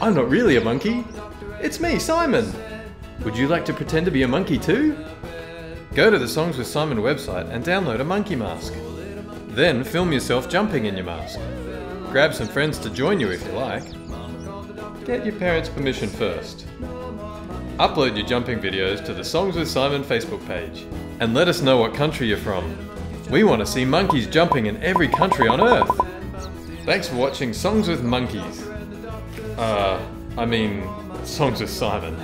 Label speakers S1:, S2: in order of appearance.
S1: I'm not really a monkey. It's me, Simon. Would you like to pretend to be a monkey too? Go to the Songs with Simon website and download a monkey mask. Then film yourself jumping in your mask. Grab some friends to join you if you like. Get your parents' permission first. Upload your jumping videos to the Songs with Simon Facebook page and let us know what country you're from. We want to see monkeys jumping in every country on Earth. Thanks for watching Songs with Monkeys. Uh, I mean, Songs with Simon.